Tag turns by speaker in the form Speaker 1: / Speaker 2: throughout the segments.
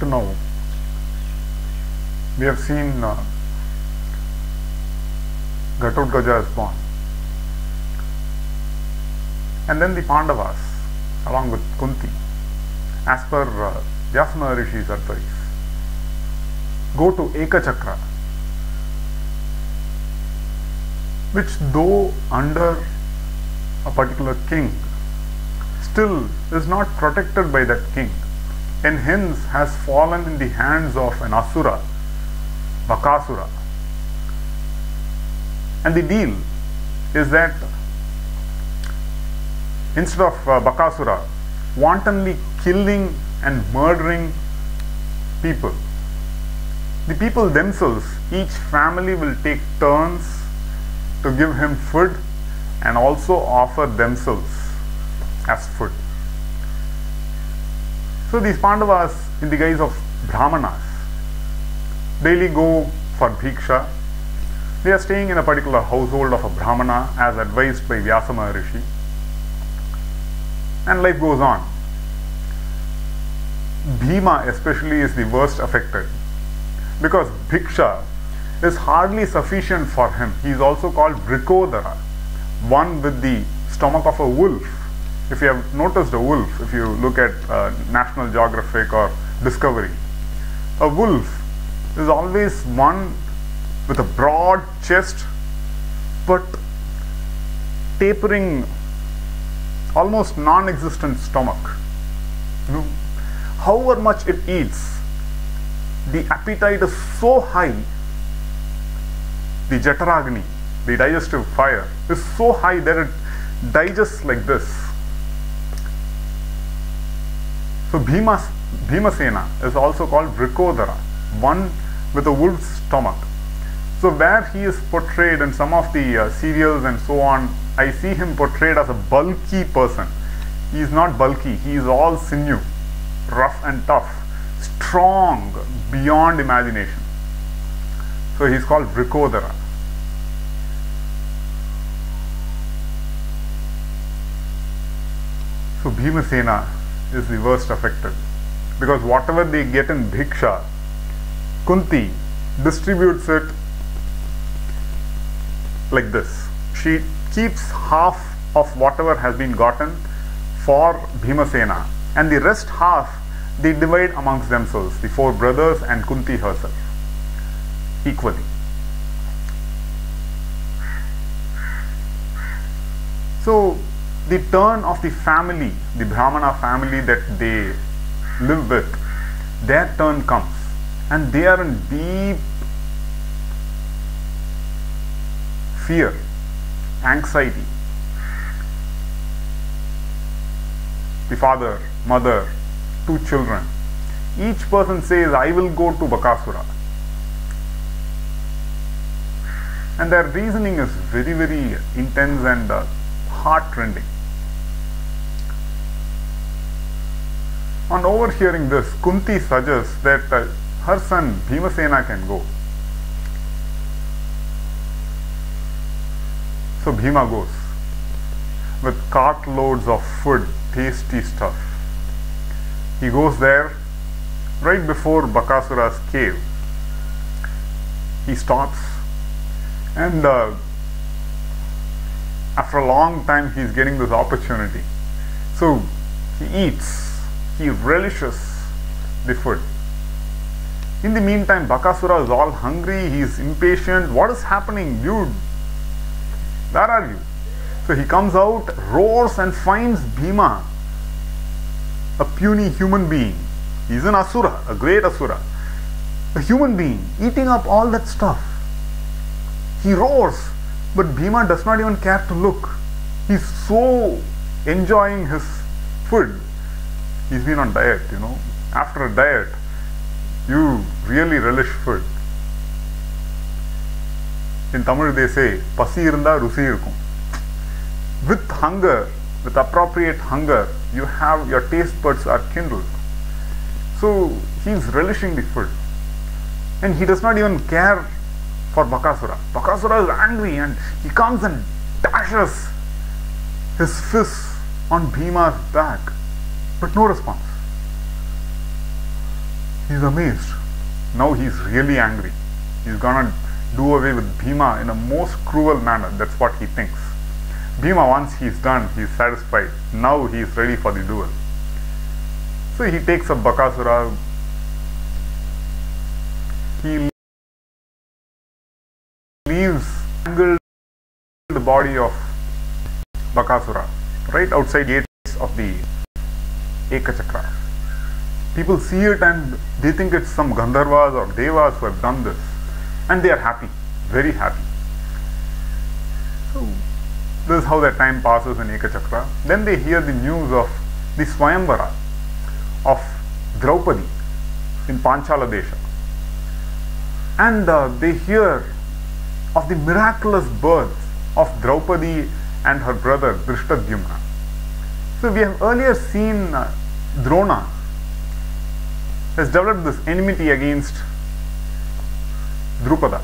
Speaker 1: to now, we have seen uh, Ghatotkacha is born. And then the Pandavas, along with Kunti, as per uh, Vyasa Rishi's advice, go to Ekachakra, which though under a particular king, still is not protected by that king, and hence has fallen in the hands of an Asura, Bakasura. And the deal is that instead of uh, Bakasura wantonly killing and murdering people, the people themselves, each family will take turns to give him food and also offer themselves as food. So these Pandavas, in the guise of Brahmanas, daily go for bhiksha. They are staying in a particular household of a Brahmana as advised by Vyasa Maharishi. And life goes on. Bhima especially is the worst affected because bhiksha is hardly sufficient for him. He is also called Vrikodara, one with the stomach of a wolf. If you have noticed a wolf, if you look at uh, National Geographic or Discovery, a wolf is always one with a broad chest but tapering, almost non existent stomach. You know, however much it eats, the appetite is so high, the Jataragni, the digestive fire, is so high that it digests like this. So Bhima, Bhimasena is also called Vrikodara, one with a wolf's stomach. So where he is portrayed in some of the uh, serials and so on, I see him portrayed as a bulky person. He is not bulky, he is all sinew, rough and tough, strong beyond imagination. So he is called Vrikodara. So Bhimasena is the worst affected because whatever they get in Bhiksha, Kunti distributes it like this. She keeps half of whatever has been gotten for Bhimasena and the rest half they divide amongst themselves, the four brothers and Kunti herself, equally. So the turn of the family, the Brahmana family that they live with, their turn comes and they are in deep fear, anxiety. The father, mother, two children. Each person says, I will go to Bakasura. And their reasoning is very, very intense and uh, heart-rending. On overhearing this, Kunti suggests that uh, her son Bhimasena can go. So Bhima goes with cartloads of food, tasty stuff. He goes there right before Bakasura's cave. He stops and uh, after a long time he's getting this opportunity. So he eats, he relishes the food. In the meantime, Bakasura is all hungry, he is impatient. What is happening, dude? Where are you? So he comes out, roars, and finds Bhima, a puny human being. He's an Asura, a great Asura. A human being eating up all that stuff. He roars, but Bhima does not even care to look. He's so enjoying his food he's been on diet, you know. After a diet, you really relish food. In Tamil, they say, Pasi irunda rusi. With hunger, with appropriate hunger, you have your taste buds are kindled. So he's relishing the food. And he does not even care for Bakasura. Bakasura is angry and he comes and dashes his fist on Bhima's back. But no response. He's amazed. Now he's really angry. He's gonna do away with Bhima in a most cruel manner. That's what he thinks. Bhima, once he's done, he's satisfied. Now he's ready for the duel. So he takes up Bakasura. He leaves the body of Bakasura right outside gates of the Ekachakra. People see it and they think it's some Gandharvas or Devas who have done this. And they are happy, very happy. So this is how their time passes in Ekachakra. Then they hear the news of the Swayamvara of Draupadi in Panchala Desha. And uh, they hear of the miraculous birth of Draupadi and her brother Drishtadyumna. So we have earlier seen uh, Drona has developed this enmity against Drupada.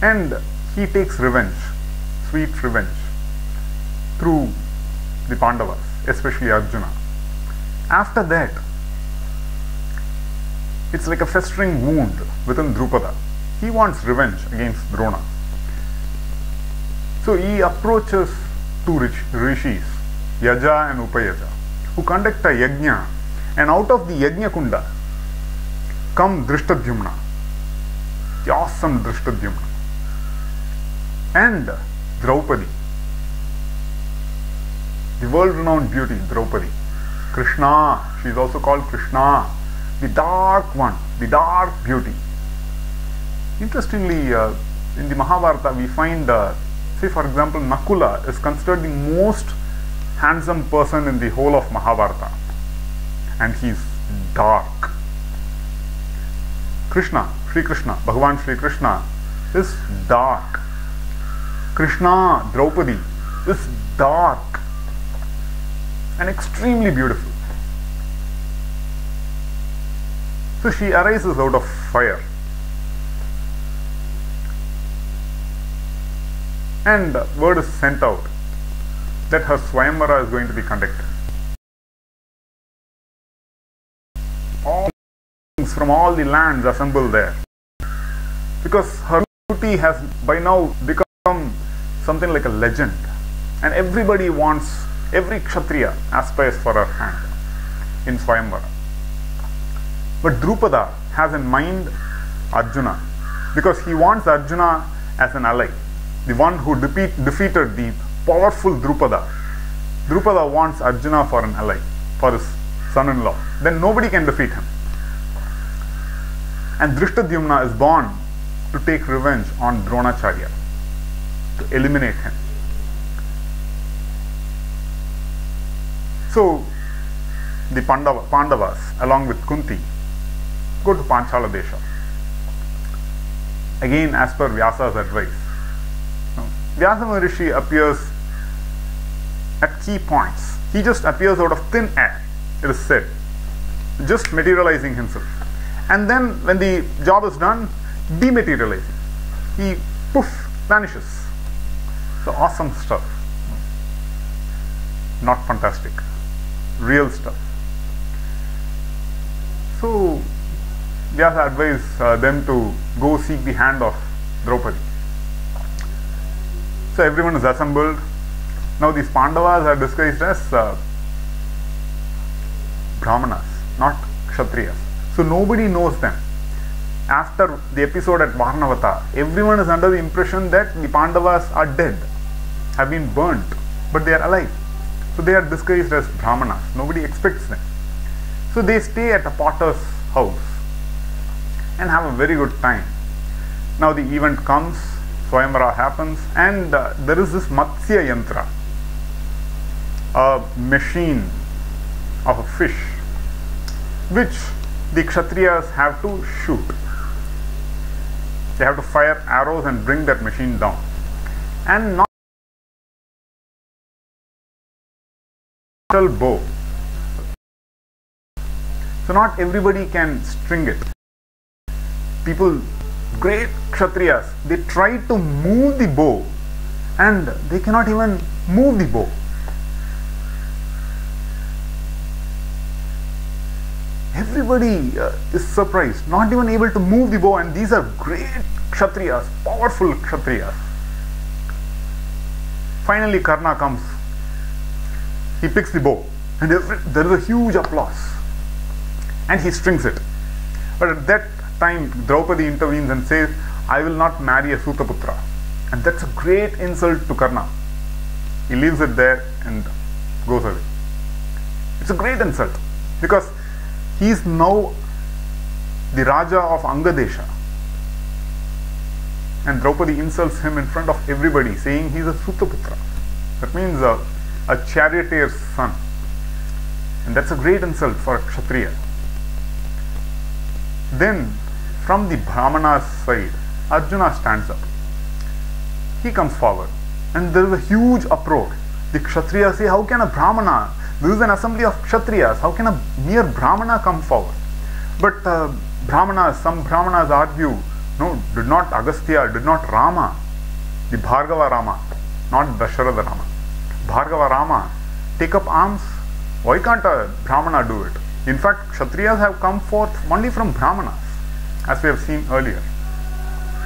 Speaker 1: And he takes revenge, sweet revenge, through the Pandavas, especially Arjuna. After that, it's like a festering wound within Drupada. He wants revenge against Drona. So he approaches two rich rishis, Yaja and Upayaja, who conduct a yajna, and out of the yajna kunda come Drishtadyumna, the awesome Drishtadyumna, and Draupadi, the world renowned beauty Draupadi. Krishna, she is also called Krishna, the dark one, the dark beauty. Interestingly, uh, in the Mahabharata, we find, uh, say for example, Nakula is considered the most handsome person in the whole of Mahabharata, and he's dark. Krishna, Sri Krishna, Bhagavan Sri Krishna is dark. Krishna, Draupadi is dark and extremely beautiful. So she arises out of fire. And word is sent out that her Swayamvara is going to be conducted. All from all the lands assemble there. Because her beauty has by now become something like a legend. And everybody wants, every Kshatriya aspires for her hand in Swayamvara. But Drupada has in mind Arjuna because he wants Arjuna as an ally, the one who defeat, defeated the powerful Drupada. Drupada wants Arjuna for an ally, for his son in law. Then nobody can defeat him. And Drishtadyumna is born to take revenge on Dronacharya, to eliminate him. So, the Pandava, Pandavas, along with Kunti, go to Panchala Desha. Again, as per Vyasa's advice. Vyasa Maharishi appears at key points. He just appears out of thin air, it is said, just materializing himself. And then, when the job is done, dematerializing. He poof vanishes. So, awesome stuff. Not fantastic, real stuff. So, Vyasa advised uh, them to go seek the hand of Draupadi. So everyone is assembled. Now these Pandavas are disguised as uh, Brahmanas, not Kshatriyas. So nobody knows them. After the episode at Varnavata, everyone is under the impression that the Pandavas are dead, have been burnt, but they are alive. So they are disguised as Brahmanas. Nobody expects them. So they stay at a potter's house and have a very good time. Now the event comes, Swayamvara happens, and uh, there is this Matsya Yantra, a machine of a fish, which the Kshatriyas have to shoot. They have to fire arrows and bring that machine down. And not bow. So not everybody can string it people, great Kshatriyas, they try to move the bow and they cannot even move the bow. Everybody uh, is surprised, not even able to move the bow, and these are great Kshatriyas, powerful Kshatriyas. Finally, Karna comes. He picks the bow, and every, there is a huge applause. And he strings it. But at that time, Draupadi intervenes and says, I will not marry a Sutaputra. And that's a great insult to Karna. He leaves it there and goes away. It's a great insult because he is now the Raja of Angadesha. And Draupadi insults him in front of everybody, saying he is a Sutaputra. That means a, a charioteer's son. And that's a great insult for a Kshatriya. Then, from the Brahmana's side, Arjuna stands up. He comes forward, and there is a huge uproar. The Kshatriyas say, How can a Brahmana? This is an assembly of Kshatriyas. How can a mere Brahmana come forward? But uh, Brahmanas, some Brahmanas argue, no, did not Agastya, did not Rama, the Bhargava Rama, not Dasharatha Rama. Bhargava Rama take up arms? Why can't a Brahmana do it? In fact, Kshatriyas have come forth only from Brahmanas, as we have seen earlier.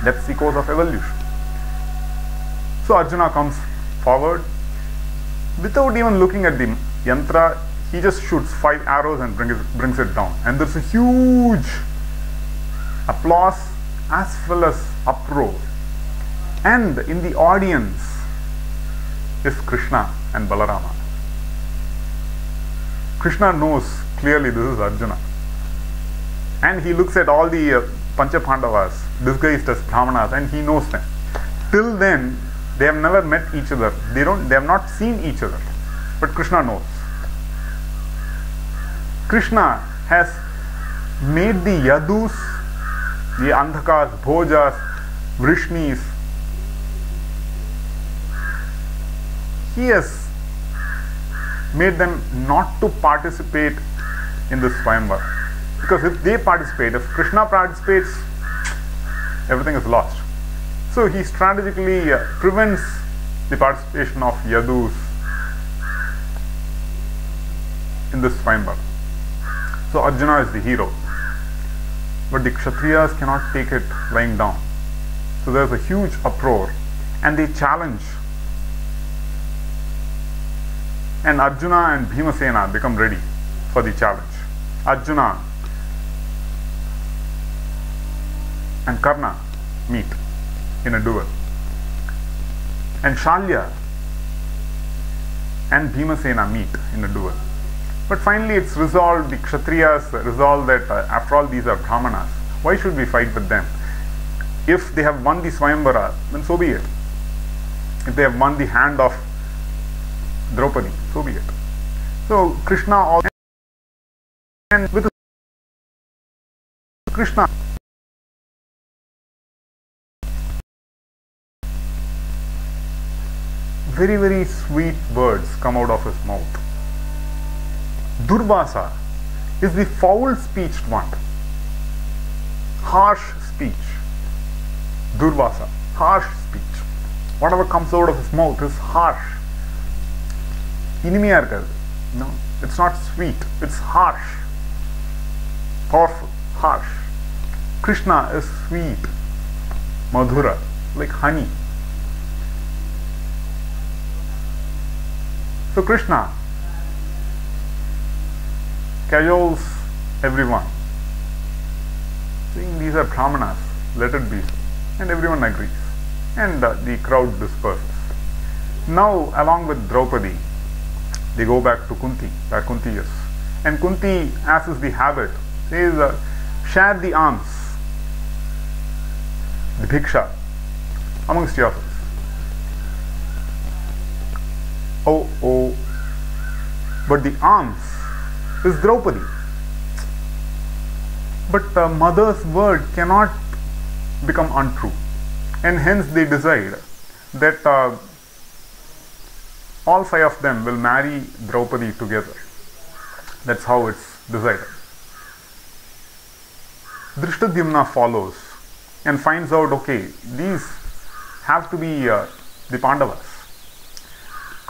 Speaker 1: That's the course of evolution. So Arjuna comes forward without even looking at the yantra, he just shoots five arrows and brings it, brings it down. And there's a huge applause as well as uproar. And in the audience is Krishna and Balarama. Krishna knows clearly this is Arjuna. And he looks at all the uh, Pancha Pandavas disguised as Brahmanas and he knows them. Till then, they have never met each other. They don't they have not seen each other. But Krishna knows. Krishna has made the Yadus, the Andhakas, Bhojas, Vrishnis, he has made them not to participate in this Swayamvar. Because if they participate, if Krishna participates, everything is lost. So he strategically uh, prevents the participation of Yadus in this Swayamvar. So Arjuna is the hero. But the Kshatriyas cannot take it lying down. So there's a huge uproar and they challenge. And Arjuna and Bhimasena become ready for the challenge. Arjuna and Karna meet in a duel. And Shalya and Bhimasena meet in a duel. But finally, it's resolved, the Kshatriyas resolve that uh, after all, these are Brahmanas. Why should we fight with them? If they have won the Swayamvara, then so be it. If they have won the hand of Draupadi, so be it. So Krishna also and with Krishna very very sweet words come out of his mouth. Durvasa is the foul speeched one, harsh speech. Durvasa, harsh speech. Whatever comes out of his mouth is harsh. இனிமையா இருக்காது no it's not sweet it's harsh powerful harsh krishna is sweet madhura like honey So krishna cajoles everyone saying these are brahmanas let it be and everyone agrees and uh, the crowd disperses now along with draupadi they go back to Kunti, where Kunti is. And Kunti, as is the habit, says, uh, share the alms, the bhiksha, amongst yourselves. Oh, oh, but the alms is Draupadi. But the mother's word cannot become untrue. And hence they decide that uh, all five of them will marry Draupadi together. That's how it's decided. Drishtadyumna follows and finds out okay, these have to be uh, the Pandavas.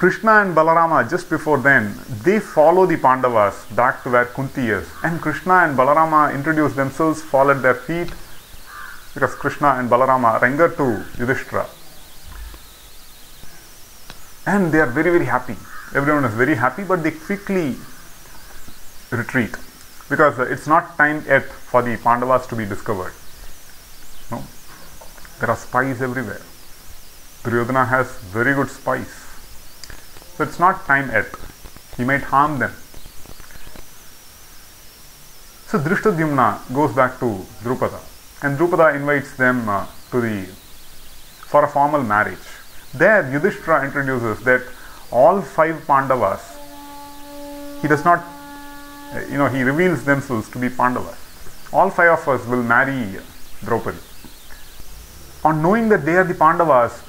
Speaker 1: Krishna and Balarama, just before then, they follow the Pandavas back to where Kunti is. And Krishna and Balarama introduce themselves, fall at their feet, because Krishna and Balarama render to Yudhishthira. And they are very, very happy. Everyone is very happy, but they quickly retreat because it's not time yet for the Pandavas to be discovered. No? There are spies everywhere. Duryodhana has very good spies. So it's not time yet. He might harm them. So Drishtadyumna goes back to Drupada and Drupada invites them uh, to the for a formal marriage. There Yudhishthira introduces that all five Pandavas, he does not, you know, he reveals themselves to be Pandavas. All five of us will marry Draupadi. On knowing that they are the Pandavas,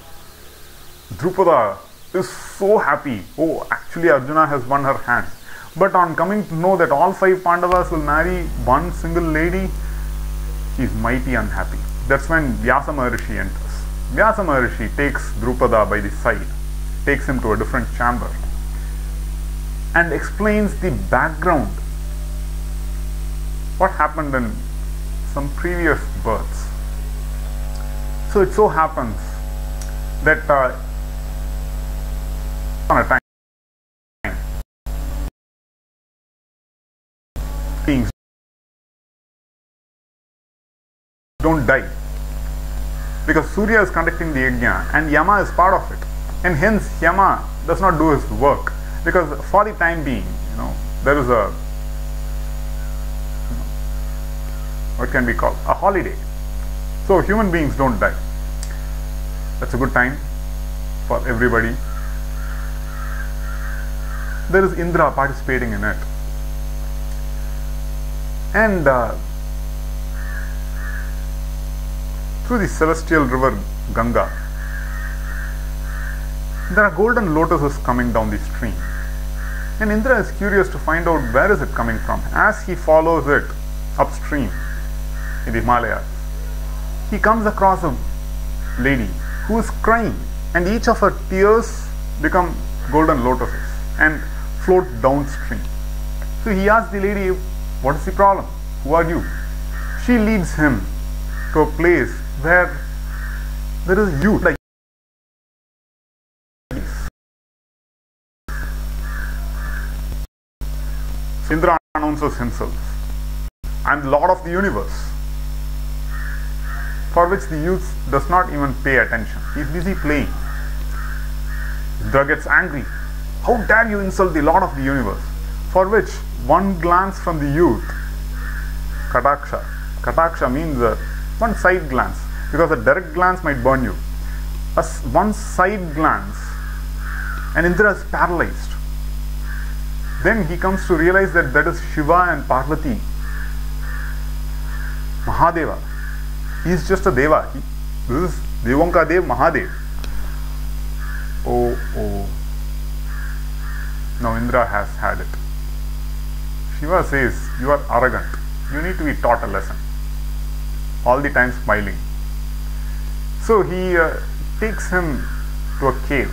Speaker 1: Drupada is so happy. Oh, actually, Arjuna has won her hand. But on coming to know that all five Pandavas will marry one single lady, he is mighty unhappy. That's when Vyasa Maharishi enters. Vyasa Maharishi takes Drupada by the side, takes him to a different chamber, and explains the background. What happened in some previous births. So it so happens that uh, on a time beings don't die. Because Surya is conducting the yajna and Yama is part of it. And hence Yama does not do his work. Because for the time being you know there is a what can be called a holiday. So human beings don't die. That's a good time for everybody there is Indra participating in it. And uh, through the celestial river Ganga, there are golden lotuses coming down the stream. And Indra is curious to find out where is it coming from. As he follows it upstream in the Himalayas, he comes across a lady who is crying and each of her tears become golden lotuses. And float downstream. So he asks the lady, What is the problem? Who are you? She leads him to a place where there is youth. Like Indra announces himself. I am the Lord of the universe. For which the youth does not even pay attention. He is busy playing. Indra gets angry how dare you insult the Lord of the universe? For which one glance from the youth, kataksha, kataksha means uh, one side glance, because a direct glance might burn you. A, one side glance, and Indra is paralyzed. Then he comes to realize that that is Shiva and Parvati. Mahadeva. He is just a Deva. He, this is Devanka Dev Mahadev. Oh, oh. Now Indra has had it. Shiva says, You are arrogant. You need to be taught a lesson. All the time smiling. So he uh, takes him to a cave.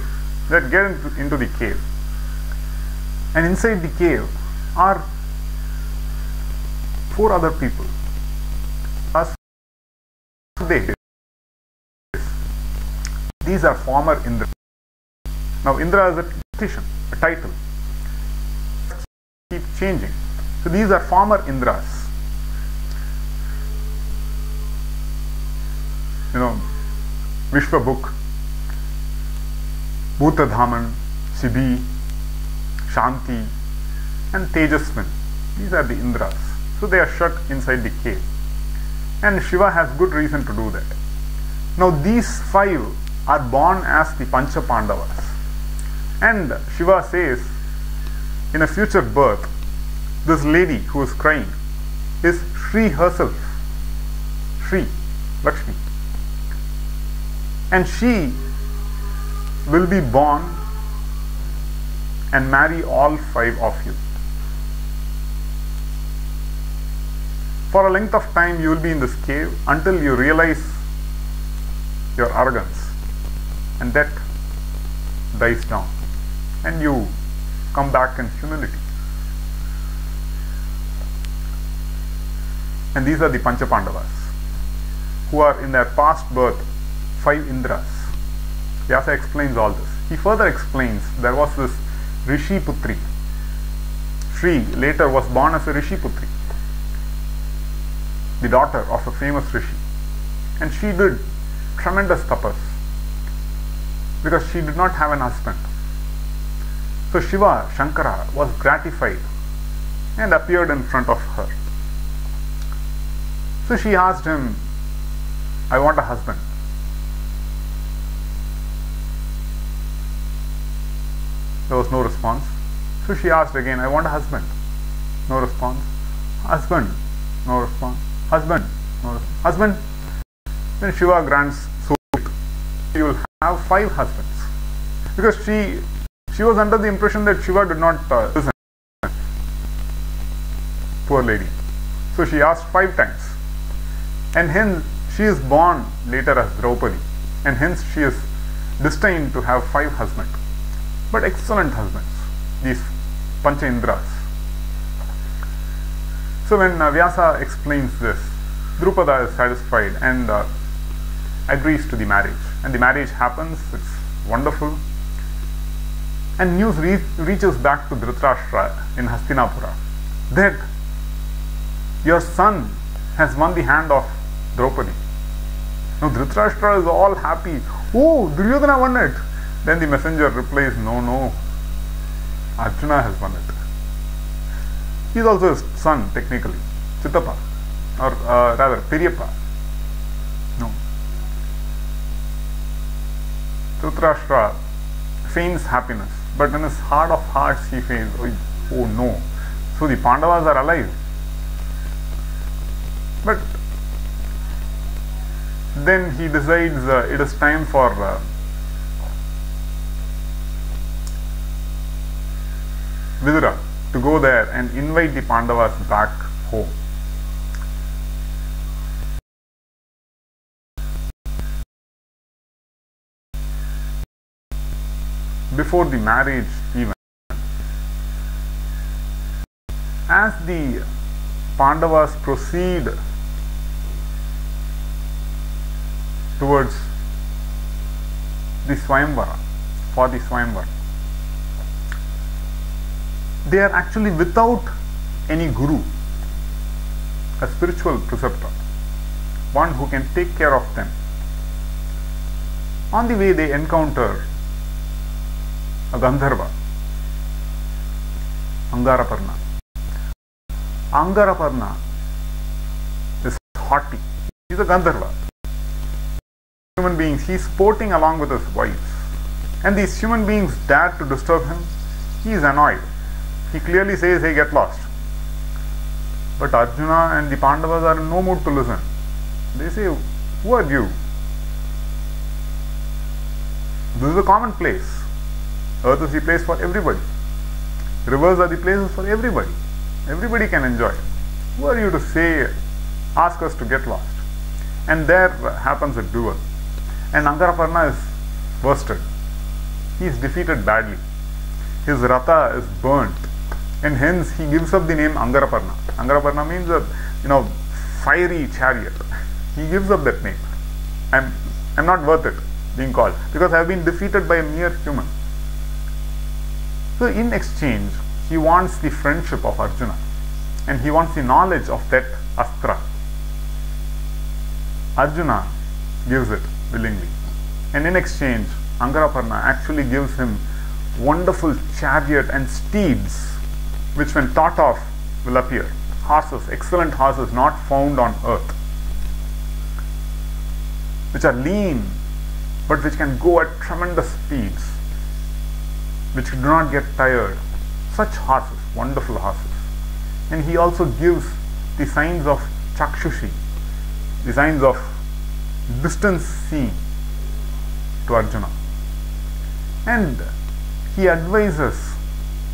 Speaker 1: Let get into, into the cave. And inside the cave are four other people. As they these are former Indra. Now Indra is a petition, a title keep changing. So these are former Indras. You know, Vishwabuk, Bhutadhaman, Sibi, Shanti, and Tejaswin. These are the Indras. So they are shut inside the cave. And Shiva has good reason to do that. Now these five are born as the Pancha Pandavas. And Shiva says in a future birth, this lady who is crying is Sri herself, Sri Lakshmi. And she will be born and marry all five of you. For a length of time, you will be in this cave until you realize your arrogance, and that dies down. and you come back in humility. And these are the Panchapandavas who are in their past birth five Indras. Vyasa explains all this. He further explains there was this Rishi Putri. Shri later was born as a Rishi Putri, the daughter of a famous Rishi. And she did tremendous tapas because she did not have an husband. So Shiva, Shankara, was gratified and appeared in front of her. So she asked him, I want a husband. There was no response. So she asked again, I want a husband. No response. Husband. No response. Husband. No response. Husband. Then Shiva grants so you will have five husbands. Because she she was under the impression that Shiva did not uh, listen. Poor lady. So she asked five times. And hence she is born later as Draupadi. And hence she is destined to have five husbands. But excellent husbands. These Pancha Indras. So when uh, Vyasa explains this, Drupada is satisfied and uh, agrees to the marriage. And the marriage happens, it's wonderful. And news re- reaches back to Dhritarashtra in Hastinapura that your son has won the hand of Draupadi. Now Dhritarashtra is all happy. Oh, Duryodhana won it. Then the messenger replies, No, no, Arjuna has won it. He is also his son, technically, Chittappa, or uh, rather, Periyappa. No. Dhritarashtra feigns happiness, but in his heart of hearts, he feels, oh, oh no. So the Pandavas are alive. But then he decides uh, it is time for uh, Vidura to go there and invite the Pandavas back home. Before the marriage even. As the Pandavas proceed towards the Swayamvara, for the Swayamvara, they are actually without any guru, a spiritual preceptor, one who can take care of them. On the way, they encounter a Gandharva, Angaraparna. Angaraparna is haughty. He's a Gandharva. Human beings, he's sporting along with his wives. And these human beings dare to disturb him. He is annoyed. He clearly says, Hey, get lost. But Arjuna and the Pandavas are no mood to listen. They say, Who are you? This is a common place. Earth is the place for everybody. Rivers are the places for everybody. Everybody can enjoy. Who are you to say, ask us to get lost? And there happens a duel. And Angaraparna is worsted. He is defeated badly. His ratha is burnt. And hence he gives up the name Angaraparna. Angaraparna means a you know fiery chariot. He gives up that name. I'm I'm not worth it being called because I have been defeated by a mere human. So in exchange, he wants the friendship of Arjuna and he wants the knowledge of that astra. Arjuna gives it willingly. And in exchange, Angaraparna actually gives him wonderful chariot and steeds, which when thought of will appear. Horses, excellent horses not found on earth, which are lean, but which can go at tremendous speeds, which do not get tired. Such horses, wonderful horses. And he also gives the signs of chakshushi, the signs of distance seeing to Arjuna. And he advises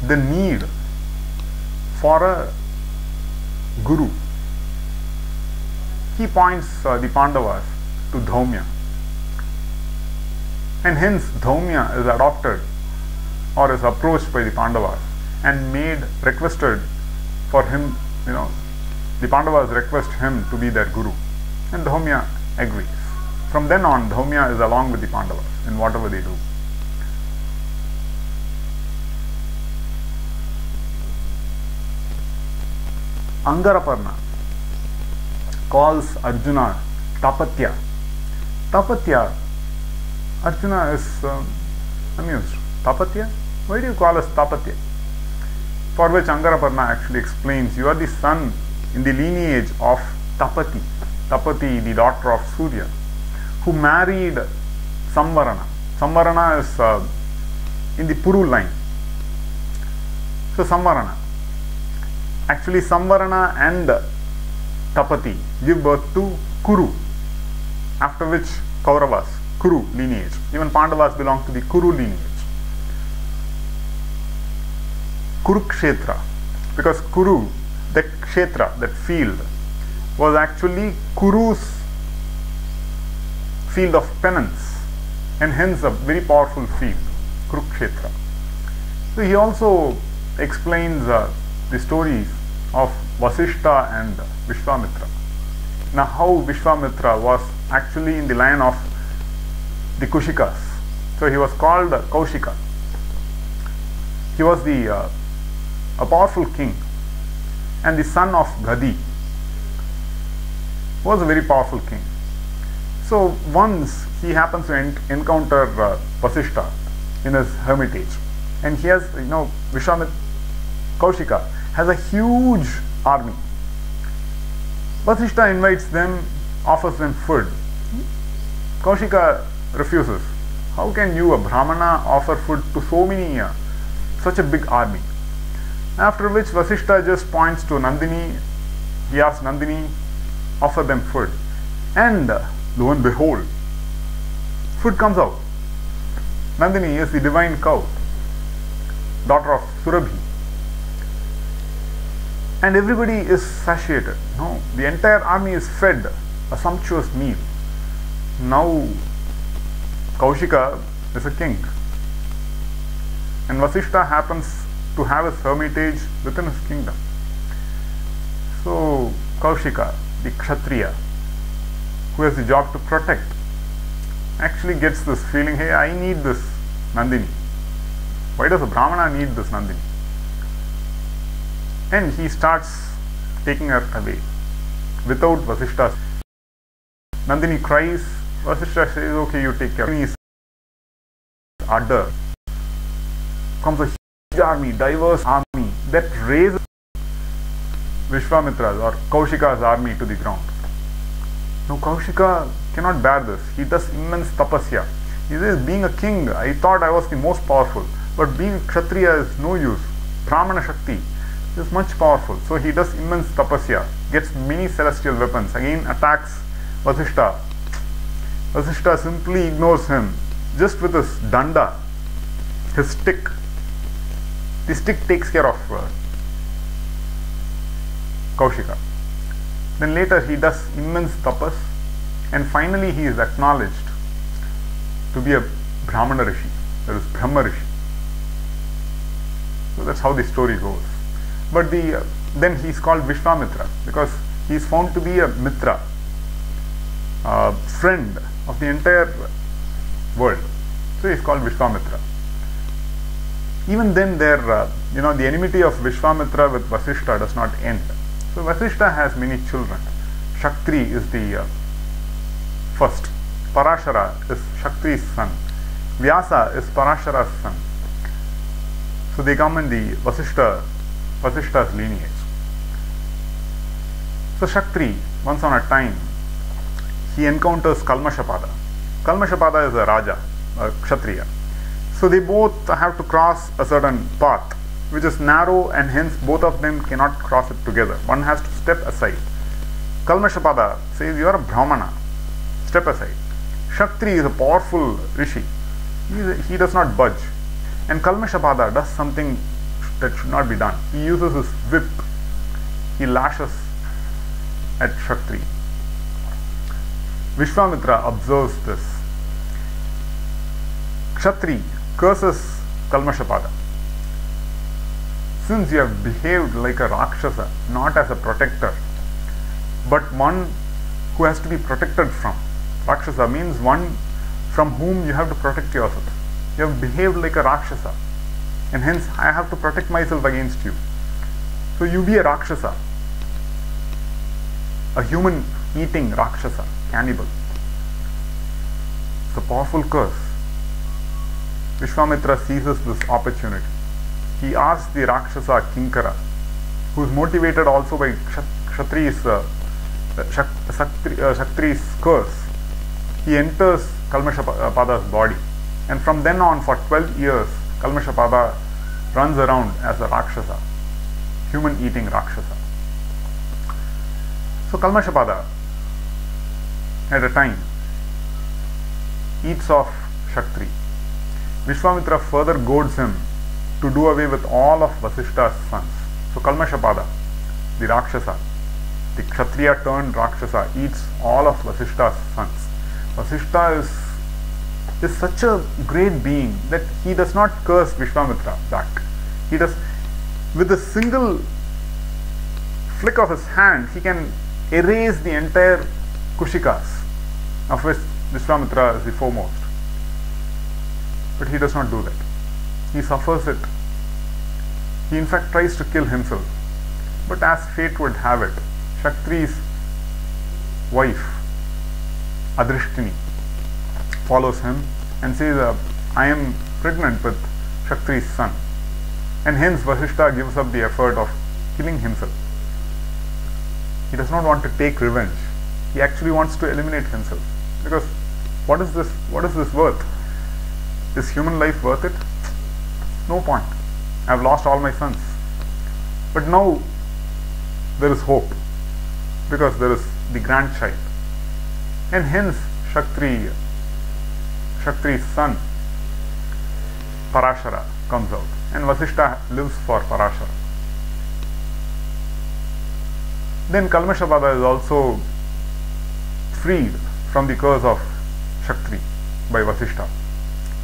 Speaker 1: the need for a guru. He points uh, the Pandavas to Dhaumya. And hence Dhaumya is adopted or is approached by the Pandavas and made requested for him, you know, the Pandavas request him to be their guru. And Dhaumya agrees. From then on, Dhaumya is along with the Pandavas in whatever they do. Angaraparna calls Arjuna Tapatya. Tapatya, Arjuna is um, amused. Tapatya? Why do you call us Tapatya? For which Angaraparna actually explains, you are the son in the lineage of Tapati. Tapati, the daughter of Surya, who married Samvarana. Samvarana is uh, in the Puru line. So Samvarana. Actually, Samvarana and Tapati give birth to Kuru, after which Kauravas, Kuru lineage. Even Pandavas belong to the Kuru lineage. Kurukshetra, because Kuru, that kshetra, that field, was actually Kuru's field of penance and hence a very powerful field, Kurukshetra. So he also explains uh, the stories of Vasishta and Vishwamitra. Now, how Vishwamitra was actually in the line of the Kushikas. So he was called Kaushika. He was the uh, a powerful king and the son of Gadi was a very powerful king. So once he happens to en- encounter uh, Vasishta in his hermitage and he has, you know, Vishwamitra Kaushika has a huge army. Vasishta invites them, offers them food. Kaushika refuses. How can you, a Brahmana, offer food to so many, uh, such a big army? After which Vasishta just points to Nandini. He asks Nandini, offer them food. And lo and behold, food comes out. Nandini is the divine cow, daughter of Surabhi. And everybody is satiated. No, the entire army is fed a sumptuous meal. Now, Kaushika is a king. And Vasishta happens to have his hermitage within his kingdom. So, Kaushika, the Kshatriya, who has the job to protect, actually gets this feeling hey, I need this Nandini. Why does a Brahmana need this Nandini? And he starts taking her away without Vasishta's. Nandini cries, Vasishta says, okay, you take care. Nandini's ardor comes a army, diverse army that raises Vishwamitra's or Kaushika's army to the ground. Now Kaushika cannot bear this. He does immense tapasya. He says, being a king, I thought I was the most powerful, but being Kshatriya is no use. Brahmana Shakti is much powerful. So he does immense tapasya, gets many celestial weapons, again attacks Vasishta. Vasishta simply ignores him just with his danda, his stick. The stick takes care of uh, Kaushika. Then later he does immense tapas and finally he is acknowledged to be a Brahmana Rishi, that is Brahma Rishi. So that's how the story goes. But the uh, then he is called Vishwamitra because he is found to be a Mitra, a friend of the entire world. So he is called Vishwamitra. Even then, there, uh, you know, the enmity of Vishwamitra with Vasishta does not end. So Vasishta has many children. Shaktri is the uh, first. Parashara is Shaktri's son. Vyasa is Parashara's son. So they come in the Vasishta, Vasishta's lineage. So Shaktri, once on a time, he encounters Kalmashapada. Kalmashapada is a Raja, a Kshatriya. So they both have to cross a certain path which is narrow and hence both of them cannot cross it together. One has to step aside. Kalmashapada says, You are a Brahmana, step aside. Shaktri is a powerful rishi, he, he does not budge. And Kalmashapada does something that should not be done. He uses his whip, he lashes at Shaktri. Vishwamitra observes this. Kshatri curses Kalmashapada. Since you have behaved like a Rakshasa, not as a protector, but one who has to be protected from. Rakshasa means one from whom you have to protect yourself. You have behaved like a Rakshasa, and hence I have to protect myself against you. So you be a Rakshasa, a human eating Rakshasa, cannibal. It's a powerful curse. Vishwamitra seizes this opportunity. He asks the Rakshasa Kinkara, who is motivated also by Kshatri's, uh, Shaktri, uh, Shaktri's curse. He enters Kalmashapada's body. And from then on, for 12 years, Kalmashapada runs around as a Rakshasa, human eating Rakshasa. So Kalmashapada, at a time, eats off Shaktri. Vishwamitra further goads him to do away with all of Vasishta's sons. So Kalmashapada, the Rakshasa, the Kshatriya turned Rakshasa, eats all of Vasishta's sons. Vasishta is, is such a great being that he does not curse Vishwamitra back. He does, with a single flick of his hand, he can erase the entire Kushikas, of which Vishwamitra is the foremost. But he does not do that. He suffers it. He in fact tries to kill himself. But as fate would have it, Shaktri's wife, Adrishtini, follows him and says, uh, I am pregnant with Shaktri's son. And hence Vasishta gives up the effort of killing himself. He does not want to take revenge. He actually wants to eliminate himself. Because what is this what is this worth? Is human life worth it? No point. I've lost all my sons. But now there is hope because there is the grandchild. And hence Shaktri Shaktri's son Parashara comes out and Vasishta lives for Parashara. Then Kalmashapada is also freed from the curse of Shaktri by Vasishta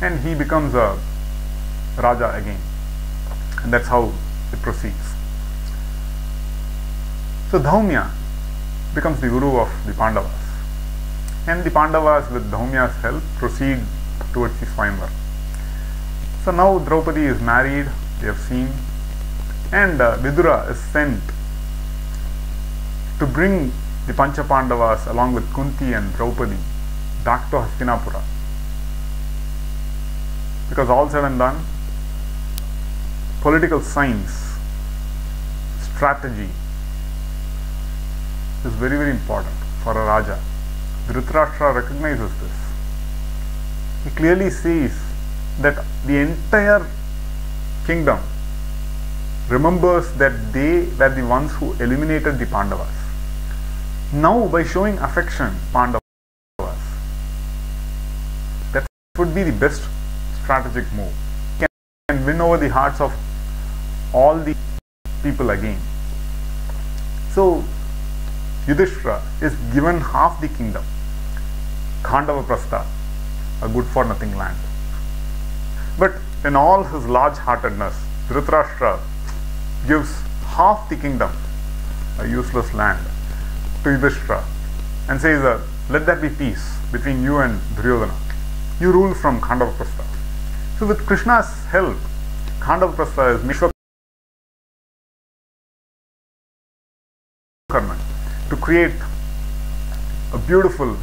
Speaker 1: and he becomes a Raja again and that's how it proceeds. So Dhaumya becomes the guru of the Pandavas and the Pandavas with Dhaumya's help proceed towards the Swayamvar. So now Draupadi is married, we have seen, and uh, Vidura is sent to bring the Pancha Pandavas along with Kunti and Draupadi back to Hastinapura. Because all said and done, political science, strategy is very very important for a Raja. Dhritarashtra recognizes this. He clearly sees that the entire kingdom remembers that they were the ones who eliminated the Pandavas. Now, by showing affection, Pandavas, that would be the best strategic move. Can win over the hearts of all the people again. So, Yudhishthira is given half the kingdom, Khandava Prastha, a good for nothing land. But in all his large heartedness, Dhritarashtra gives half the kingdom, a useless land, to Yudhishthira and says, Let there be peace between you and Duryodhana. You rule from Khandavaprastha. So, with Krishna's help, Khandavaprastha is Vishwakarman to create a beautiful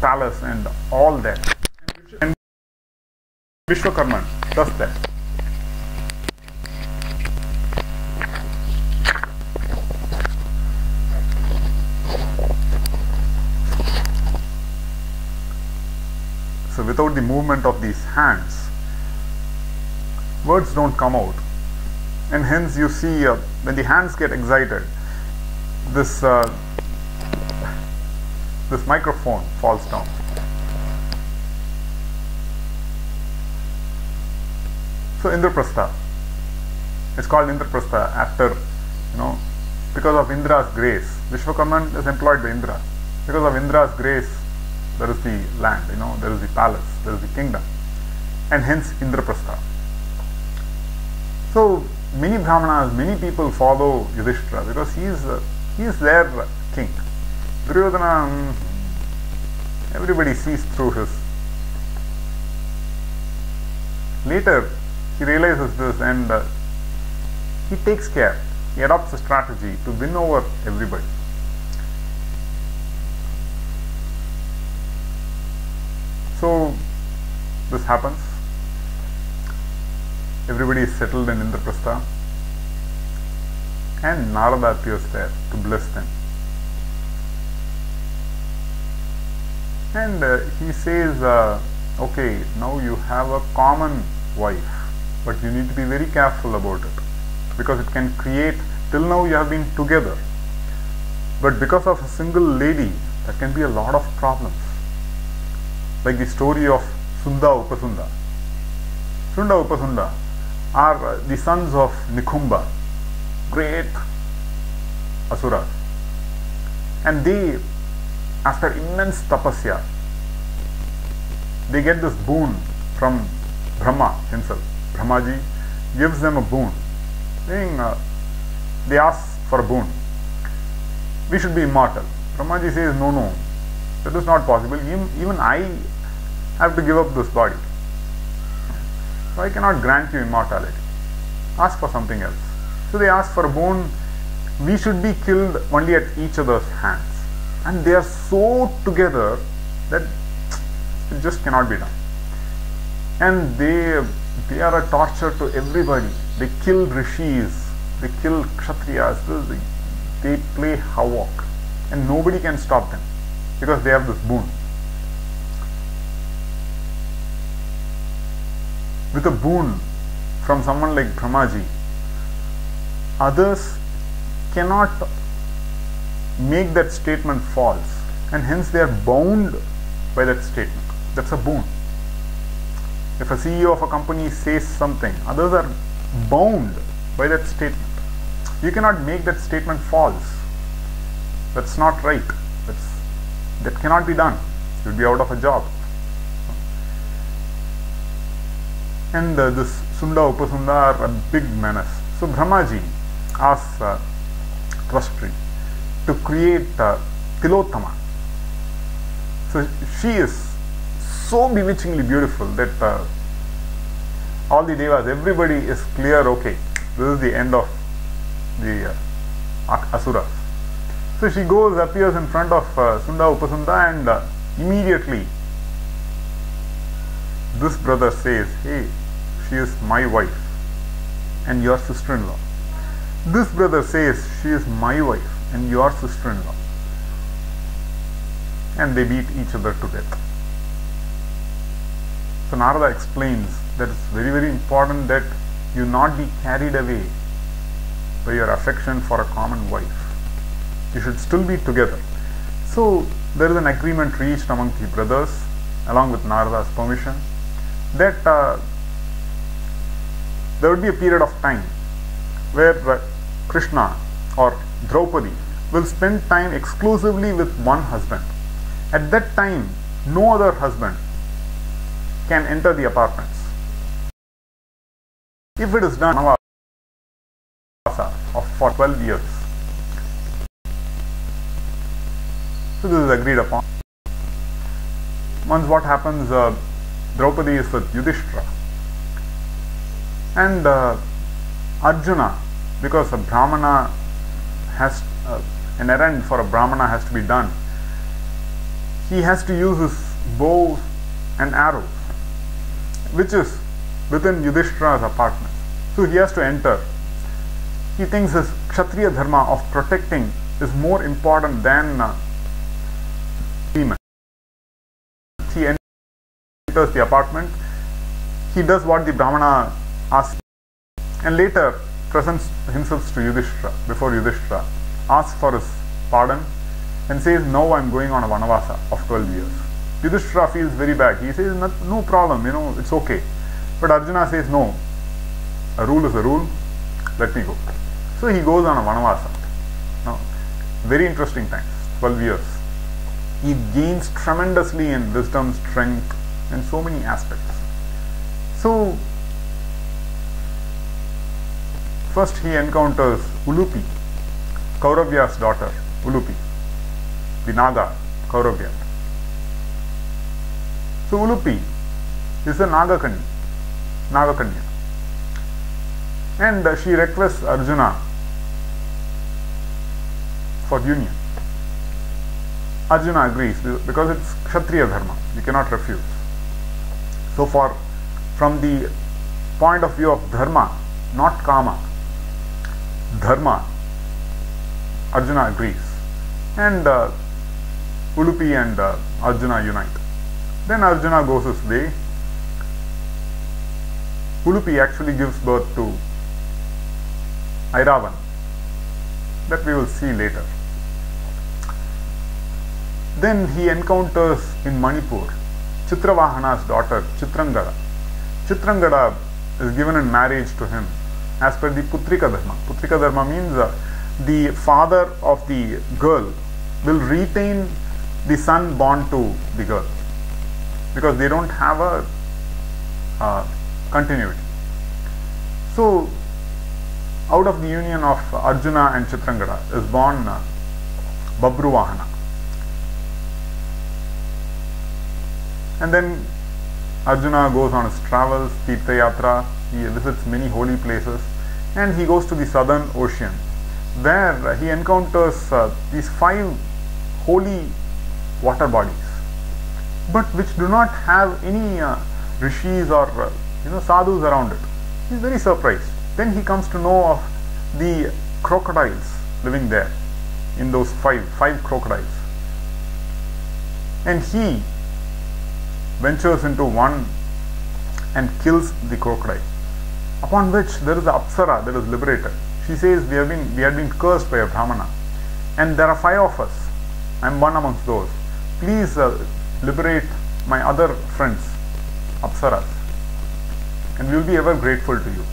Speaker 1: palace and all that. And Vishwakarman does that. So without the movement of these hands, words don't come out. And hence you see uh, when the hands get excited, this uh, this microphone falls down. So Indraprastha, it's called Indraprastha after, you know, because of Indra's grace. Vishwakarman is employed by Indra. Because of Indra's grace, there is the land, you know, there is the palace, there is the kingdom, and hence Indraprastha. So many brahmanas, many people follow Yudhishthira because he is, uh, he is their king. Duryodhana, mm, everybody sees through his. Later, he realizes this and uh, he takes care. He adopts a strategy to win over everybody. So, this happens. Everybody is settled in Indraprastha and Narada appears there to bless them. And uh, he says, uh, okay, now you have a common wife, but you need to be very careful about it because it can create, till now you have been together, but because of a single lady, there can be a lot of problems. Like the story of Sunda Upasunda. Sunda Upasunda are the sons of Nikumba, great asuras. And they, after immense tapasya, they get this boon from Brahma himself. Brahmaji gives them a boon, saying uh, they ask for a boon. We should be immortal. Brahmaji says, no, no, that is not possible. Even, even I have to give up this body. So I cannot grant you immortality. Ask for something else. So they ask for a boon. We should be killed only at each other's hands. And they are so together that it just cannot be done. And they they are a torture to everybody. They kill rishis, they kill kshatriyas, they play havoc, and nobody can stop them because they have this boon. With a boon from someone like Brahmaji, others cannot make that statement false and hence they are bound by that statement. That's a boon. If a CEO of a company says something, others are bound by that statement. You cannot make that statement false. That's not right. That's, that cannot be done. You'll be out of a job. And uh, this Sunda Upasunda are a big menace. So Brahmaji asks uh, to create uh, Tilottama. So she is so bewitchingly beautiful that uh, all the devas, everybody is clear, okay, this is the end of the uh, Asuras. So she goes, appears in front of uh, Sunda Upasunda and uh, immediately this brother says, hey, she is my wife and your sister in law. This brother says, She is my wife and your sister in law. And they beat each other to death. So Narada explains that it's very, very important that you not be carried away by your affection for a common wife. You should still be together. So there is an agreement reached among the brothers, along with Narada's permission, that uh, there would be a period of time where Krishna or Draupadi will spend time exclusively with one husband. At that time, no other husband can enter the apartments. If it is done for 12 years, so this is agreed upon. Once what happens, uh, Draupadi is with Yudhishthira and uh, Arjuna, because a Brahmana has uh, an errand for a Brahmana has to be done, he has to use his bow and arrows, which is within Yudhishthira's apartment. So he has to enter. He thinks his Kshatriya dharma of protecting is more important than uh, demon. He enters the apartment. He does what the Brahmana asks, and later presents himself to Yudhishthira before Yudhishthira, asks for his pardon, and says, "No, I'm going on a vanavasa of 12 years." Yudhishthira feels very bad. He says, "No problem, you know, it's okay." But Arjuna says, "No, a rule is a rule. Let me go." So he goes on a vanavasa. Now, very interesting times, 12 years. He gains tremendously in wisdom, strength, and so many aspects. So First, he encounters Ulupi, Kauravya's daughter, Ulupi, the Naga, Kauravya. So, Ulupi is a Nagakanya, Nagakanya. And she requests Arjuna for union. Arjuna agrees because it's Kshatriya Dharma, you cannot refuse. So, for from the point of view of Dharma, not Kama, Dharma, Arjuna agrees. And uh, Ulupi and uh, Arjuna unite. Then Arjuna goes his way. Ulupi actually gives birth to Airavan. That we will see later. Then he encounters in Manipur Chitravahana's daughter Chitrangada. Chitrangada is given in marriage to him as per the Putrika Dharma. Putrika Dharma means uh, the father of the girl will retain the son born to the girl because they don't have a uh, continuity. So, out of the union of Arjuna and Chitrangada is born uh, Babruvahana. And then Arjuna goes on his travels, Tirtha Yatra, he visits many holy places and he goes to the southern ocean There he encounters uh, these five holy water bodies but which do not have any uh, rishis or uh, you know sadhus around it. He is very surprised. Then he comes to know of the crocodiles living there in those five five crocodiles, and he ventures into one and kills the crocodile. Upon which there is the Apsara that is liberated. She says we have been we have been cursed by a Brahmana, and there are five of us. I am one amongst those. Please uh, liberate my other friends, Apsaras, and we will be ever grateful to you.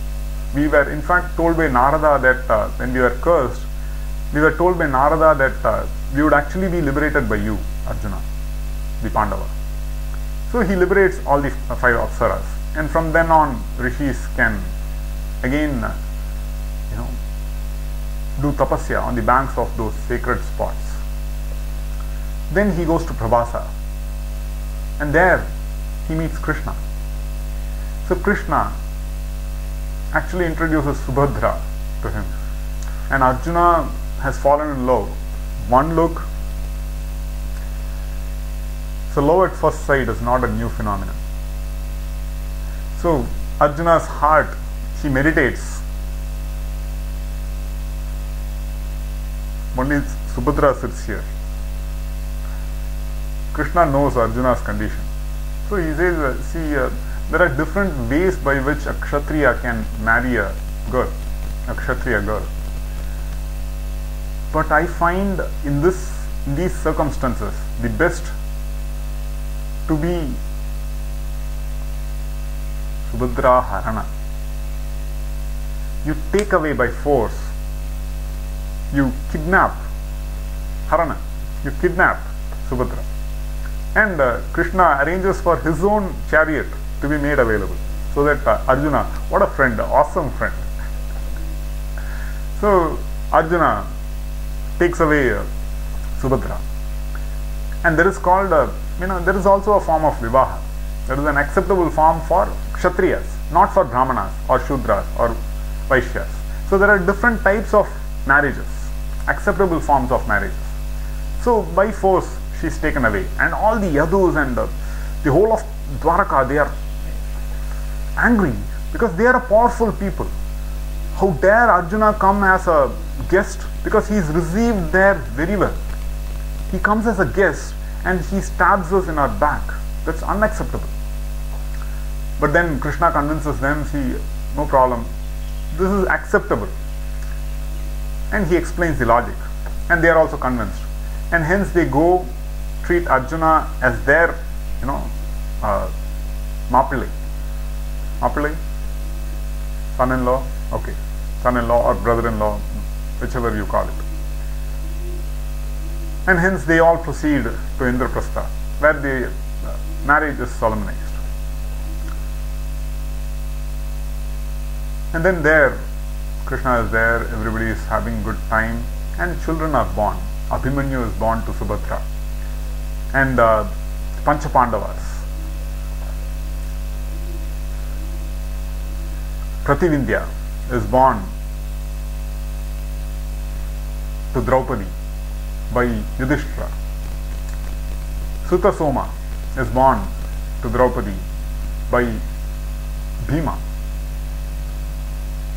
Speaker 1: We were in fact told by Narada that uh, when we were cursed, we were told by Narada that uh, we would actually be liberated by you, Arjuna, the Pandava. So he liberates all the five Apsaras, and from then on, rishis can again, uh, you know, do tapasya on the banks of those sacred spots. Then he goes to Prabhasa, and there he meets Krishna. So Krishna actually introduces Subhadra to him, and Arjuna has fallen in love. One look. So love at first sight is not a new phenomenon. So Arjuna's heart, he meditates. Only Subhadra sits here. Krishna knows Arjuna's condition. So he says, uh, see, uh, there are different ways by which a Kshatriya can marry a girl, a Kshatriya girl. But I find in this, in these circumstances, the best to be Subhadra Harana. You take away by force, you kidnap Harana, you kidnap Subhadra. And uh, Krishna arranges for his own chariot to be made available. So that uh, Arjuna, what a friend, awesome friend. so Arjuna takes away uh, Subhadra. And there is called, uh, you know, there is also a form of Vivaha. There is an acceptable form for Kshatriyas, not for Brahmanas or Shudras or Vaishyas. So there are different types of marriages, acceptable forms of marriages. So by force, she is taken away, and all the Yadus and uh, the whole of Dwaraka, they are angry because they are a powerful people. How dare Arjuna come as a guest because he is received there very well. He comes as a guest and he stabs us in our back. That's unacceptable. But then Krishna convinces them, see, no problem, this is acceptable. And he explains the logic. And they are also convinced. And hence they go treat Arjuna as their, you know, uh, Mapili. Mapili? Son-in-law? Okay. Son-in-law or brother-in-law, whichever you call it. And hence they all proceed to Indraprastha, where the uh, marriage is solemnized. And then there, Krishna is there, everybody is having good time, and children are born. Abhimanyu is born to Subhadra. And uh, Panchapandavas. Prativindya is born to Draupadi by Yudhishthira. Sutasoma is born to Draupadi by Bhima.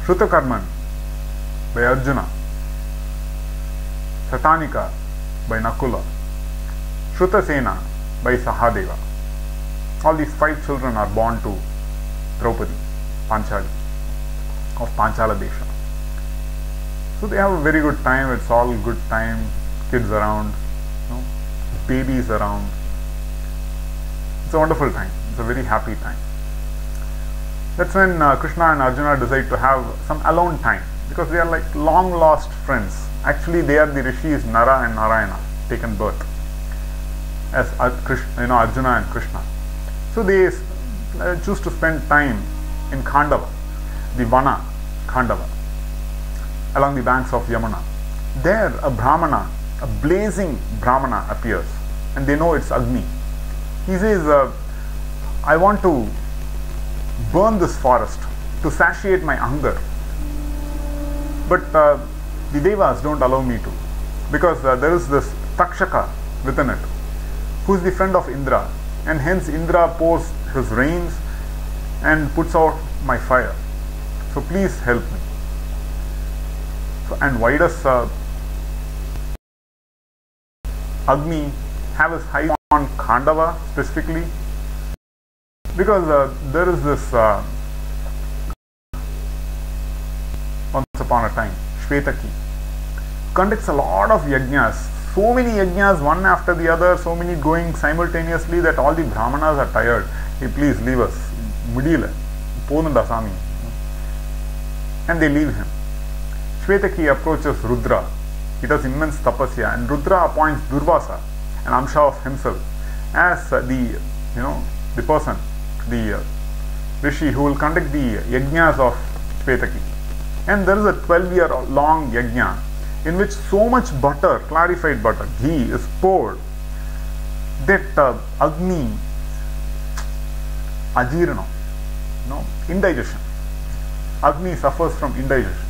Speaker 1: Shrutakarman by Arjuna. Satanika by Nakula. Shrutasena by Sahadeva. All these five children are born to Draupadi, Panchali, of Panchala Desha. So they have a very good time, it's all good time, kids around, you know, babies around. It's a wonderful time, it's a very happy time. That's when uh, Krishna and Arjuna decide to have some alone time because they are like long lost friends. Actually, they are the rishis Nara and Narayana taken birth as you know Arjuna and Krishna. So they uh, choose to spend time in Khandava, the Vana Khandava, along the banks of Yamuna. There, a Brahmana, a blazing Brahmana appears, and they know it's Agni. He says, uh, I want to burn this forest to satiate my hunger. But uh, the Devas don't allow me to because uh, there is this Takshaka within it who is the friend of Indra and hence Indra pours his rains and puts out my fire. So please help me. So, and why does uh, Agni have his high on Khandava specifically? Because uh, there is this uh, once upon a time Shvetaki conducts a lot of yajnas. So many yajnas one after the other so many going simultaneously that all the brahmanas are tired. Hey please leave us. Mudila ponunda sami and they leave him. Shvetaki approaches Rudra. He does immense tapasya and Rudra appoints Durvasa an amsha of himself as the you know the person the uh, rishi who will conduct the yajnas of Shvetaki. And there is a 12 year long yajna in which so much butter, clarified butter, ghee is poured that uh, Agni, ajirana, no, indigestion. Agni suffers from indigestion.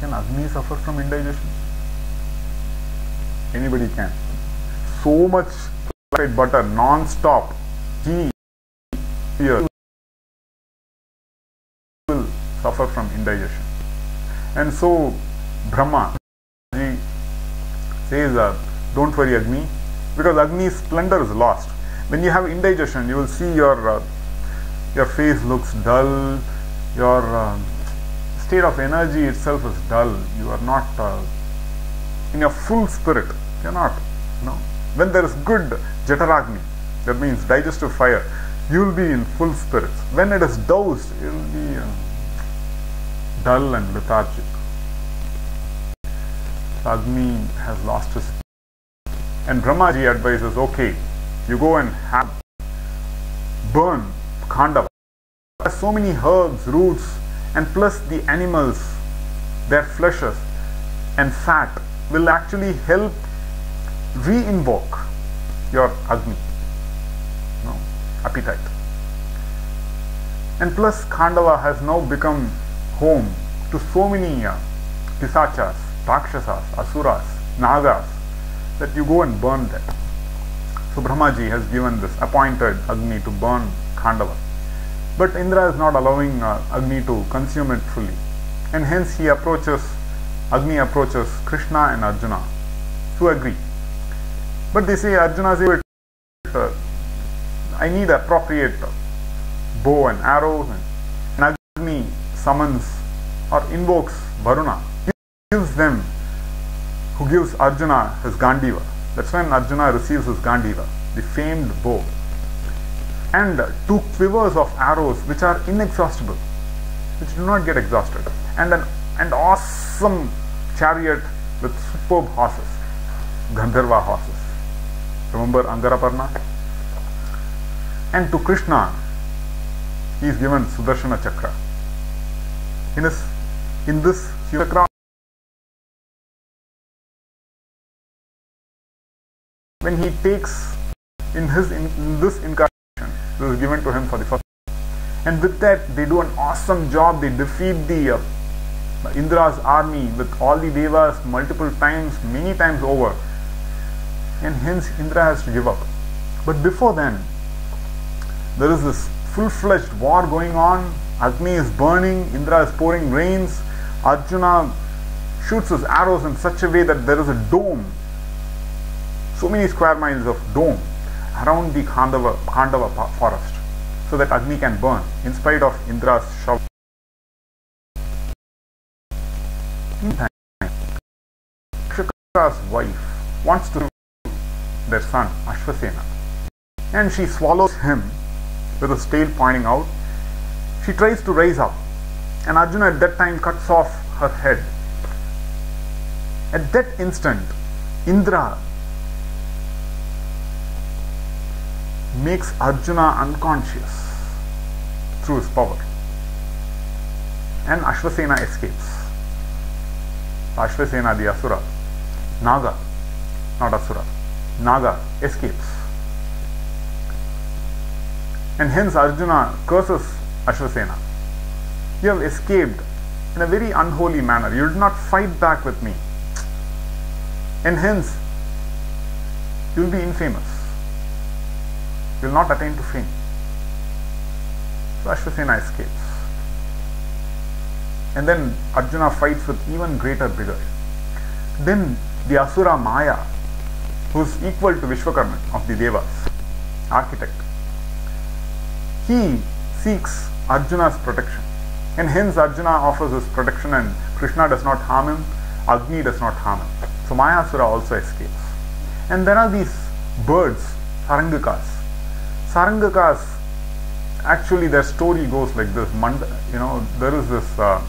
Speaker 1: Can Agni suffer from indigestion? Anybody can. So much clarified butter non-stop, ghee here will suffer from indigestion. And so Brahma ji says, uh, don't worry Agni, because Agni's splendor is lost. When you have indigestion, you will see your uh, your face looks dull, your uh, state of energy itself is dull. You are not uh, in your full spirit. You are not. Know. When there is good Jataragni, that means digestive fire, you will be in full spirits. When it is dosed, you will be uh, dull and lethargic. Agni has lost his. And Brahmaji advises okay, you go and have burn Khandava. There are so many herbs, roots, and plus the animals, their fleshes and fat will actually help re invoke your Agni appetite. And plus, Khandava has now become home to so many uh, pisachas, rakshasas, asuras, nagas that you go and burn that. So Brahmaji has given this appointed Agni to burn Khandava. But Indra is not allowing uh, Agni to consume it fully. And hence he approaches, Agni approaches Krishna and Arjuna to agree. But they say Arjuna says, uh, I need appropriate bow and arrows and Agni summons or invokes Varuna, gives them, who gives Arjuna his Gandiva. That's when Arjuna receives his Gandiva, the famed bow. And two quivers of arrows which are inexhaustible, which do not get exhausted. And an, an awesome chariot with superb horses, Gandharva horses. Remember Angaraparna? And to Krishna, he is given Sudarshana Chakra. In this, in this chakra when he takes in his in, in this incarnation this is given to him for the first and with that they do an awesome job. They defeat the uh, Indra's army with all the devas multiple times many times over. And hence Indra has to give up. But before then there is this full-fledged war going on. Agni is burning. Indra is pouring rains. Arjuna shoots his arrows in such a way that there is a dome. So many square miles of dome around the Khandava, Khandava forest so that Agni can burn in spite of Indra's shout. Meantime, Takshaka's wife wants to their son Ashwasena and she swallows him with his tail pointing out. She tries to rise up and Arjuna at that time cuts off her head. At that instant, Indra makes Arjuna unconscious through his power. And Ashwasena escapes. Ashwasena, the Asura, Naga, not Asura, Naga escapes. And hence Arjuna curses Ashwasena. You have escaped in a very unholy manner. You did not fight back with me. And hence, you will be infamous. You will not attain to fame. So Ashwasena escapes. And then Arjuna fights with even greater vigor. Then the Asura Maya, who is equal to Vishwakarman of the Devas, architect, he seeks Arjuna's protection. And hence Arjuna offers his protection and Krishna does not harm him, Agni does not harm him. So Mayasura also escapes. And there are these birds, Sarangakas. Sarangakas actually their story goes like this you know there is this uh,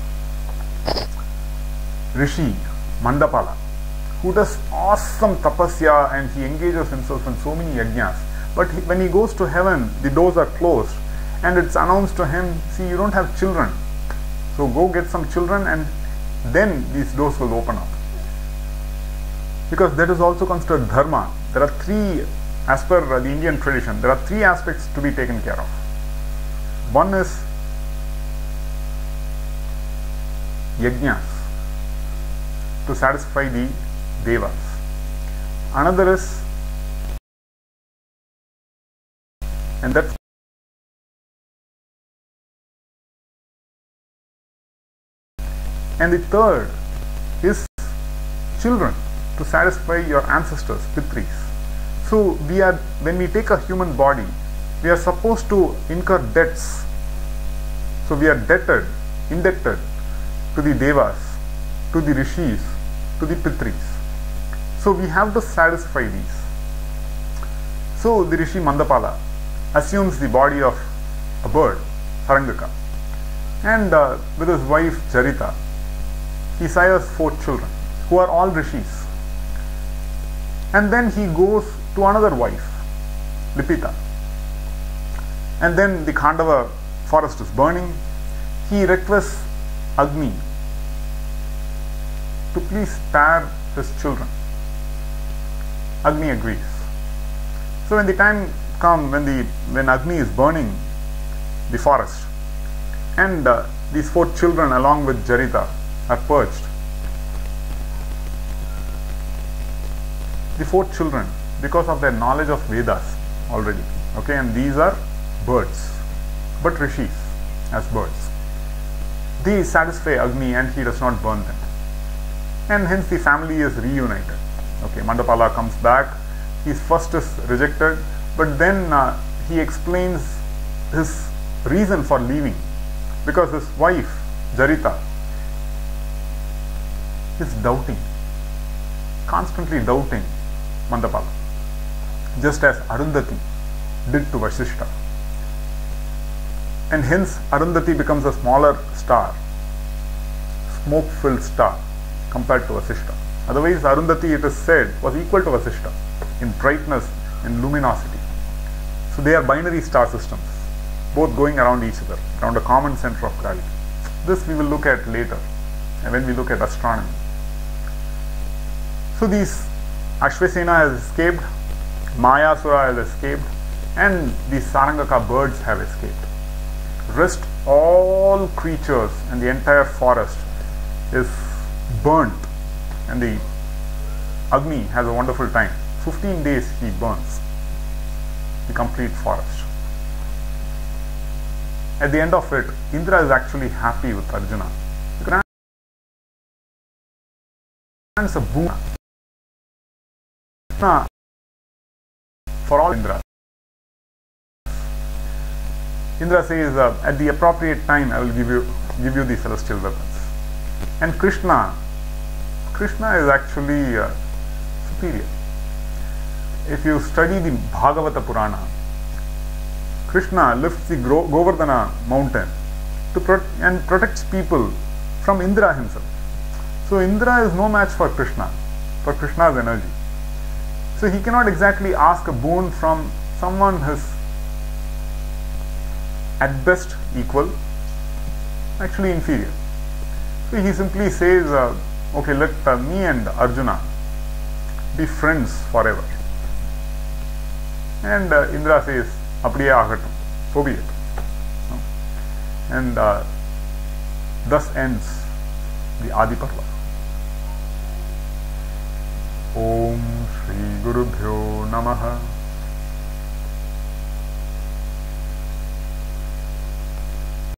Speaker 1: rishi mandapala who does awesome tapasya and he engages himself in so many yajnas but he, when he goes to heaven the doors are closed and it's announced to him see you don't have children. So go get some children and then these doors will open up. Because that is also considered dharma. There are three as per the indian tradition there are three aspects to be taken care of. One is yajnas to satisfy the devas. Another is and that's and the third is children to satisfy your ancestors pitris so we are when we take a human body we are supposed to incur debts. So we are debted, indebted to the devas, to the rishis, to the pitris. So we have to satisfy these. So the rishi Mandapala assumes the body of a bird, Sarangaka, and uh, with his wife Jarita, sires four children who are all rishis. And then he goes to another wife, Lipita, and then the Khandava forest is burning. He requests Agni to please spare his children. Agni agrees. So when the time comes when the when Agni is burning the forest, and uh, these four children along with Jarita are purged. The four children, because of their knowledge of Vedas already, okay, and these are birds, but rishis as birds. These satisfy Agni and he does not burn them. And hence the family is reunited. Okay, Mandapala comes back. His first is rejected, but then uh, he explains his reason for leaving because his wife, Jarita, is doubting, constantly doubting Mandapala, just as Arundhati did to Vasishtha and hence Arundhati becomes a smaller star, smoke filled star compared to Vasishtha. Otherwise, Arundhati, it is said, was equal to Vasishtha in brightness and luminosity. So they are binary star systems, both going around each other, around a common center of gravity. This we will look at later and when we look at astronomy. So these Ashwasena has escaped, Mayasura has escaped, and the Sarangaka birds have escaped. Rest all creatures and the entire forest is burnt, and the Agni has a wonderful time. 15 days he burns the complete forest. At the end of it, Indra is actually happy with Arjuna. Grants a boon for all Indra. Indra says, uh, at the appropriate time, I will give you give you the celestial weapons. And Krishna, Krishna is actually uh, superior. If you study the Bhagavata Purana, Krishna lifts the Govardhana mountain to pro- and protects people from Indra himself. So Indra is no match for Krishna, for Krishna's energy. So he cannot exactly ask a boon from someone who's at best equal, actually inferior. So he simply says, uh, okay, let uh, me and Arjuna be friends forever. And uh, Indra says, அப்படியே ஆகட்டும் so be it. And uh, thus ends the Adi Parva. ॐ श्रीगुरुभ्यो नमः